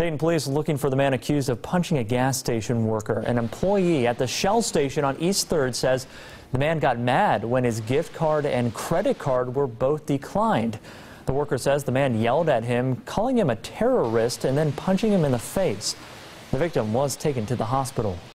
Dayton police looking for the man accused of punching a gas station worker. An employee at the Shell station on East 3rd says the man got mad when his gift card and credit card were both declined. The worker says the man yelled at him, calling him a terrorist and then punching him in the face. The victim was taken to the hospital.